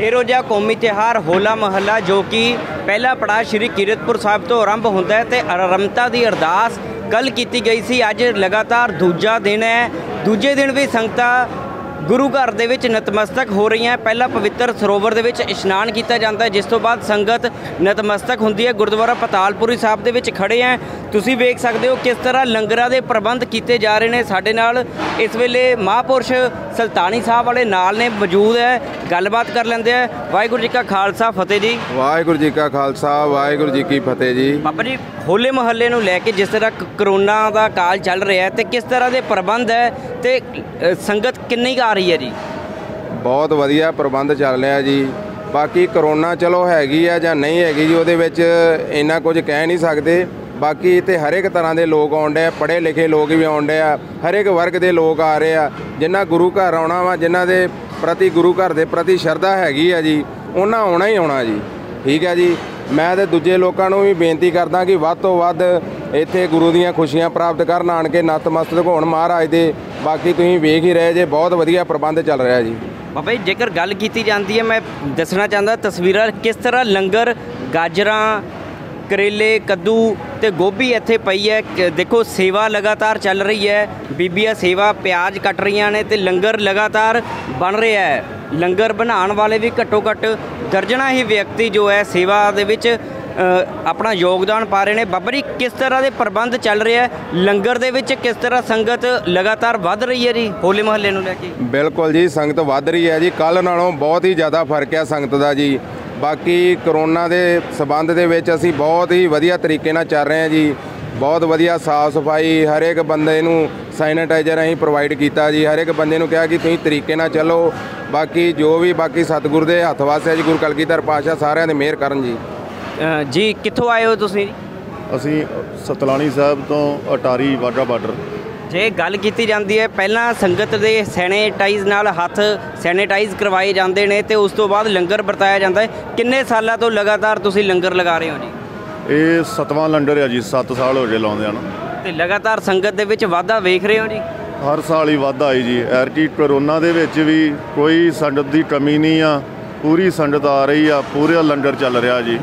ਇਹੋ ਰੋਜ਼ਾ ਕੌਮੀ ਤਿਉਹਾਰ ਹੋਲਾ ਮਹੱਲਾ ਜੋ ਕਿ ਪਹਿਲਾ ਪੜਾਅ ਸ਼੍ਰੀ ਕੀਰਤਪੁਰ ਸਾਹਿਬ ਤੋਂ ਆਰੰਭ ਹੁੰਦਾ ਹੈ ਤੇ ਆਰੰਭਤਾ ਦੀ ਅਰਦਾਸ ਕੱਲ ਕੀਤੀ ਗਈ ਸੀ। ਅੱਜ ਲਗਾਤਾਰ ਦੂਜਾ ਦਿਨ ਹੈ। ਦੂਜੇ ਦਿਨ ਵੀ ਸੰਗਤਾਂ ਗੁਰੂ ਘਰ ਦੇ ਵਿੱਚ ਨਤਮਸਤਕ ਹੋ ਰਹੀਆਂ। ਪਹਿਲਾ ਪਵਿੱਤਰ ਸਰੋਵਰ ਦੇ ਵਿੱਚ ਇਸ਼ਨਾਨ ਕੀਤਾ ਜਾਂਦਾ ਹੈ, ਜਿਸ ਤੋਂ ਬਾਅਦ ਸੰਗਤ ਨਤਮਸਤਕ ਹੁੰਦੀ ਹੈ। ਗੁਰਦੁਆਰਾ ਪਤਾਲਪੁਰੀ ਸਾਹਿਬ ਦੇ ਵਿੱਚ ਖੜੇ ਹੈ। ਤੁਸੀਂ ਵੇਖ ਸਕਦੇ ਹੋ ਕਿਸ ਤਰ੍ਹਾਂ ਲੰਗਰਾਂ ਦੇ ਪ੍ਰਬੰਧ ਕੀਤੇ ਜਾ ਰਹੇ ਨੇ ਸਾਡੇ ਨਾਲ। ਇਸ ਵੇਲੇ ਮਹਾਪੁਰਸ਼ ਸੁਲਤਾਨੀ ਸਾਹਿਬ ਵਾਲੇ ਨਾਲ ਨੇ ਮੌਜੂਦ ਹੈ। ਗੱਲਬਾਤ ਕਰ ਲੈਂਦੇ ਆ ਵਾਹਿਗੁਰੂ ਜੀ ਕਾ ਖਾਲਸਾ ਫਤਿਹ ਜੀ। ਵਾਹਿਗੁਰੂ ਜੀ ਕਾ ਖਾਲਸਾ ਵਾਹਿਗੁਰੂ ਜੀ ਕੀ ਫਤਿਹ ਜੀ। ਬਾਬਾ ਜੀ ਹੋਲੇ ਮਹੱਲੇ ਨੂੰ ਲੈ ਕੇ ਜਿਸ ਤਰ੍ਹਾਂ ਕਰੋਨਾ ਦਾ ਕਾਲ ਚੱਲ ਰਿਹਾ ਹੈ ਤੇ ਕਿਸ ਤਰ੍ਹਾਂ ਦੇ ਪ੍ਰਬੰਧ ਹੈ ਤੇ ਸੰਗਤ ਕਿੰਨੀ ਆ ਰਹੀ ਹੈ ਜੀ? ਬਹੁਤ ਵਧੀਆ ਪ੍ਰਬੰਧ ਚੱਲ ਰਿਹਾ ਜੀ। ਬਾਕੀ ਕਰੋਨਾ ਚਲੋ ਹੈਗੀ ਆ ਜਾਂ ਨਹੀਂ ਹੈਗੀ ਜੀ ਉਹਦੇ ਵਿੱਚ ਇੰਨਾ ਕੁਝ ਕਹਿ ਨਹੀਂ ਸਕਦੇ। ਬਾਕੀ ਇੱਥੇ ਹਰੇਕ ਤਰ੍ਹਾਂ ਦੇ ਲੋਕ ਆਉਂਦੇ ਆ, ਪੜ੍ਹੇ ਲਿਖੇ ਲੋਕ ਵੀ ਆਉਂਦੇ ਆ, ਹਰੇਕ ਵਰਗ ਦੇ ਲੋਕ ਆ ਰਹੇ ਆ, ਜਿਨ੍ਹਾਂ ਗੁਰੂ ਘਰ ਆਉਣਾ ਵਾ, ਜਿਨ੍ਹਾਂ ਦੇ ਪ੍ਰਤੀ ਗੁਰੂ ਘਰ ਦੇ ਪ੍ਰਤੀ ਸ਼ਰਧਾ ਹੈਗੀ ਆ ਜੀ, ਉਹਨਾਂ ਆਉਣਾ ਹੀ ਆਉਣਾ ਜੀ, ਠੀਕ ਹੈ ਜੀ। ਮੈਂ ਤੇ ਦੂਜੇ ਲੋਕਾਂ ਨੂੰ ਵੀ ਬੇਨਤੀ ਕਰਦਾ ਕਿ ਵੱਧ ਤੋਂ ਵੱਧ ਇੱਥੇ ਗੁਰੂ ਦੀਆਂ ਖੁਸ਼ੀਆਂ ਪ੍ਰਾਪਤ ਕਰਨ ਆਣ ਕੇ ਨਤਮਸਤਕ ਹੋਣ ਮਹਾਰਾਜ ਦੇ, ਬਾਕੀ ਤੁਸੀਂ ਵੇਖ ਹੀ ਰਹੇ ਜੇ, ਬਹੁਤ ਵਧੀਆ ਪ੍ਰਬੰਧ ਚੱਲ ਰਿਹਾ ਜੀ। ਬਾਬਾ ਜੀ, ਜੇਕਰ ਗੱਲ ਕੀਤੀ ਜਾਂਦੀ ਹੈ, ਮੈਂ ਦੱਸਣਾ ਚਾਹੁੰਦਾ ਤਸਵੀਰਾਂ ਕਿਸ ਤਰ੍ਹਾਂ ਲੰਗਰ, ਗਾਜਰਾਂ, ਕਰੇਲੇ, ਕੱਦੂ ਤੇ ਗੋਭੀ ਇੱਥੇ ਪਈ ਹੈ। ਕ- ਦੇਖੋ, ਸੇਵਾ ਲਗਾਤਾਰ ਚੱਲ ਰਹੀ ਹੈ। ਬੀਬੀਆਂ ਸੇਵਾ ਪਿਆਜ਼ ਕੱਟ ਰਹੀਆਂ ਨੇ ਤੇ ਲੰਗਰ ਲਗਾਤਾਰ ਬਣ ਰਿਹਾ ਹੈ। ਲੰਗਰ ਬਣਾਉਣ ਵਾਲੇ ਵੀ ਘੱਟੋ ਘੱਟ ਦਰਜਣਾ ਹੀ ਵਿਅਕਤੀ ਜੋ ਹੈ ਸੇਵਾ ਦੇ ਵਿੱਚ ਆਪਣਾ ਯੋਗਦਾਨ ਪਾ ਰਹੇ ਨੇ। ਬਾਬਾ ਜੀ, ਕਿਸ ਤਰ੍ਹਾਂ ਦੇ ਪ੍ਰਬੰਧ ਚੱਲ ਰਿਹਾ ਲੰਗਰ ਦੇ ਵਿੱਚ ਕਿਸ ਤਰ੍ਹਾਂ ਸੰਗਤ ਲਗਾਤਾਰ ਵੱਧ ਰਹੀ ਹੈ ਜੀ, ਹੋਲੇ ਮਹੱਲੇ ਨੂੰ ਲੈ ਕੇ? ਬਿਲਕੁਲ ਜੀ, ਸੰਗਤ ਵੱਧ ਰਹੀ ਹੈ ਜੀ। ਕੱਲ ਨਾਲੋਂ ਬਹੁਤ ਹੀ ਜ਼ਿਆਦਾ ਫ਼ਰਕ ਹੈ ਸੰਗਤ ਦਾ ਜੀ। ਬਾਕੀ ਕਰੋਨਾ ਦੇ ਸਬੰਧ ਦੇ ਵਿੱਚ ਅਸੀਂ ਬਹੁਤ ਹੀ ਵਧੀਆ ਤਰੀਕੇ ਨਾਲ ਚੱਲ ਰਹੇ ਹਾਂ ਜੀ। ਬਹੁਤ ਵਧੀਆ ਸਾਫ਼ ਸਫ਼ਾਈ ਹਰ ਇੱਕ ਬੰਦੇ ਨੂੰ ਸੈਨੀਟਾਈਜ਼ਰ ਅਸੀਂ ਪ੍ਰੋਵਾਈਡ ਕੀਤਾ ਜੀ। ਹਰ ਇੱਕ ਬੰਦੇ ਨੂੰ ਕਿਹਾ ਕਿ ਤੁਸੀਂ ਤਰੀਕੇ ਨਾਲ ਚੱਲੋ। ਬਾਕੀ ਜੋ ਵੀ ਬਾਕੀ ਸਤਿਗੁਰ ਦੇ ਹੱਥ ਵਾਸਿਆ ਜੀ ਗੁਰੂ ਕਲਗੀਧਰ ਪਾਤਸ਼ਾਹ ਸਾਰਿਆਂ ਦੇ ਮਿਹਰ ਕਰਨ ਜੀ। ਜੀ ਕਿੱਥੋਂ ਆਏ ਹੋ ਤੁਸੀਂ? ਅਸੀਂ ਸਤਲਾਣੀ ਸਾਹਿਬ ਤੋਂ ਅਟਾਰੀ ਵਾਹਗਾ ਬਾਰਡਰ। ਜੇ ਗੱਲ ਕੀਤੀ ਜਾਂਦੀ ਹੈ ਪਹਿਲਾਂ ਸੰਗਤ ਦੇ ਸੈਨੀਟਾਈਜ਼ ਨਾਲ ਹੱਥ ਸੈਨੀਟਾਈਜ਼ ਕਰਵਾਏ ਜਾਂਦੇ ਨੇ ਤੇ ਉਸ ਤੋਂ ਬਾਅਦ ਲੰਗਰ ਵਰਤਾਇਆ ਜਾਂਦਾ ਹੈ। ਕਿੰਨੇ ਸਾਲਾਂ ਤੋਂ ਲਗਾਤਾਰ ਤੁਸੀਂ ਲੰਗਰ ਲਗਾ ਰਹੇ ਹੋ ਜੀ? ਇਹ ਸਤਵਾਂ ਲੰਡਰ ਹੈ ਜੀ 7 ਸਾਲ ਹੋ ਗਏ ਲਾਉਂਦੇ ਹਨ ਤੇ ਲਗਾਤਾਰ ਸੰਗਤ ਦੇ ਵਿੱਚ ਵਾਧਾ ਵੇਖ ਰਹੇ ਹੋ ਜੀ? ਹਰ ਸਾਲ ਹੀ ਵਾਧਾ ਆਈ ਜੀ। ਐਰਕੀ ਕਰੋਨਾ ਦੇ ਵਿੱਚ ਵੀ ਕੋਈ ਸੰਗਤ ਦੀ ਕਮੀ ਨਹੀਂ ਆ ਪੂਰੀ ਸੰਗਤ ਆ ਰਹੀ ਆ ਪੂਰਾ ਲੰਗਰ ਚੱਲ ਰਿਹਾ ਜੀ।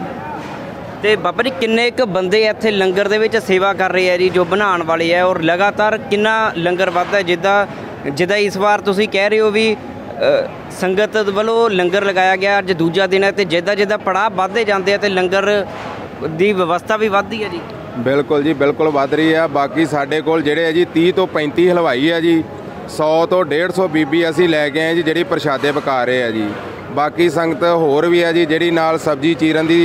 ਤੇ ਬਾਬਾ ਜੀ, ਕਿੰਨੇ ਕੁ ਬੰਦੇ ਇੱਥੇ ਲੰਗਰ ਦੇ ਵਿੱਚ ਸੇਵਾ ਕਰ ਰਹੇ ਆ ਜੀ, ਜੋ ਬਣਾਉਣ ਵਾਲੇ ਆ, ਔਰ ਲਗਾਤਾਰ ਕਿੰਨਾ ਲੰਗਰ ਵੱਧਦਾ ਜਿੱਦਾਂ ਜਿੱਦਾਂ ਇਸ ਵਾਰ ਤੁਸੀਂ ਕਹਿ ਰਹੇ ਹੋ ਵੀ ਸੰਗਤ ਵੱਲੋਂ ਲੰਗਰ ਲਗਾਇਆ ਗਿਆ, ਅੱਜ ਦੂਜਾ ਦਿਨ ਹੈ ਤੇ ਜਿੱਦਾਂ ਜਿੱਦਾਂ ਪੜਾਅ ਵੱਧਦੇ ਜਾਂਦੇ ਆ ਤੇ ਲੰਗਰ ਦੀ ਵਿਵਸਥਾ ਵੀ ਵੱਧਦੀ ਹੈ ਜੀ। ਬਿਲਕੁਲ ਜੀ, ਬਿਲਕੁਲ ਵੱਧ ਰਹੀ ਆ। ਬਾਕੀ ਸਾਡੇ ਕੋਲ ਜਿਹੜੇ ਆ ਜੀ 30 ਤੋਂ 35 ਹਲਵਾਈ ਆ ਜੀ 100 ਤੋਂ 150 ਬੀਬੀ ਅਸੀਂ ਲੈ ਕੇ ਆਏ ਜੀ, ਜਿਹੜੀ ਪ੍ਰਸ਼ਾਦੇ ਪਕਾ ਰਹੇ ਆ ਜੀ। ਬਾਕੀ ਸੰਗਤ ਹੋਰ ਵੀ ਆ ਜੀ, ਜਿਹੜੀ ਨਾਲ ਸਬਜ਼ੀ ਚੀਰਨ ਦੀ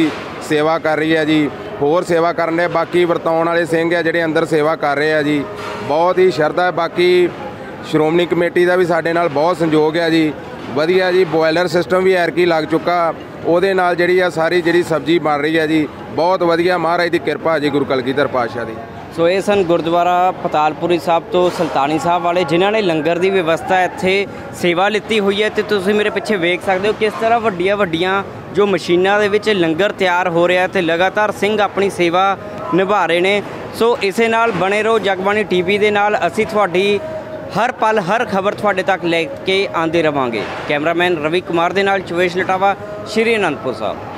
ਸੇਵਾ ਕਰ ਰਹੀ ਹੈ ਜੀ, ਹੋਰ ਸੇਵਾ ਕਰਨ ਦੇ, ਬਾਕੀ ਵਰਤਾਉਣ ਵਾਲੇ ਸਿੰਘ ਆ ਜਿਹੜੇ ਅੰਦਰ ਸੇਵਾ ਕਰ ਰਹੇ ਆ ਜੀ। ਬਹੁਤ ਹੀ ਸ਼ਰਧਾ ਹੈ, ਬਾਕੀ ਸ਼੍ਰੋਮਣੀ ਕਮੇਟੀ ਦਾ ਵੀ ਸਾਡੇ ਨਾਲ ਬਹੁਤ ਸੰਯੋਗ ਹੈ ਜੀ। ਵਧੀਆ ਜੀ, ਬੋਇਲਰ ਸਿਸਟਮ ਵੀ ਐਰਕੀ ਲੱਗ ਚੁੱਕਾ। ਉਹਦੇ ਨਾਲ ਜਿਹੜੀ ਆ ਸਾਰੀ ਜਿਹੜੀ ਸਬਜ਼ੀ ਬਣ ਰਹੀ ਹੈ ਜੀ, ਬਹੁਤ ਵਧੀਆ ਮਹਾਰਾਜ ਦੀ ਕਿਰਪਾ ਜੀ, ਗੁਰੂ ਕਲਗੀਧਰ ਪਾਤਸ਼ਾਹ ਦੀ। ਸੋ ਇਹ ਸਨ ਗੁਰਦੁਆਰਾ ਪਤਾਲਪੁਰੀ ਸਾਹਿਬ ਤੋਂ ਸੁਲਤਾਨੀ ਸਾਹਿਬ ਵਾਲੇ, ਜਿਨ੍ਹਾਂ ਨੇ ਲੰਗਰ ਦੀ ਵਿਵਸਥਾ ਇੱਥੇ ਸੇਵਾ ਲਿੱਤੀ ਹੋਈ ਹੈ ਤੇ ਤੁਸੀਂ ਮੇਰੇ ਪਿੱਛੇ ਵੇਖ ਸਕਦੇ ਹੋ ਕਿਸ ਤਰ੍ਹਾਂ ਵੱਡੀਆਂ ਵੱਡੀਆਂ ਜੋ ਮਸ਼ੀਨਾਂ ਦੇ ਵਿੱਚ ਲੰਗਰ ਤਿਆਰ ਹੋ ਰਿਹਾ ਤੇ ਲਗਾਤਾਰ ਸਿੰਘ ਆਪਣੀ ਸੇਵਾ ਨਿਭਾ ਰਹੇ ਨੇ। ਸੋ ਇਸੇ ਨਾਲ ਬਣੇ ਰਹੋ ਜਗਬਾਣੀ ਟੀਵੀ ਦੇ ਨਾਲ। ਅਸੀਂ ਤੁਹਾਡੀ ਹਰ ਪਲ, ਹਰ ਖਬਰ ਤੁਹਾਡੇ ਤੱਕ ਲੈ ਕੇ ਆਂਦੇ ਰਵਾਂਗੇ। ਕੈਮਰਾਮੈਨ ਰਵੀ ਕੁਮਾਰ ਦੇ ਨਾਲ ਚਵੇਸ਼ ਲਟਾਵਾ, ਸ਼੍ਰੀ ਅਨੰਦਪੁਰ ਸਾਹਿਬ।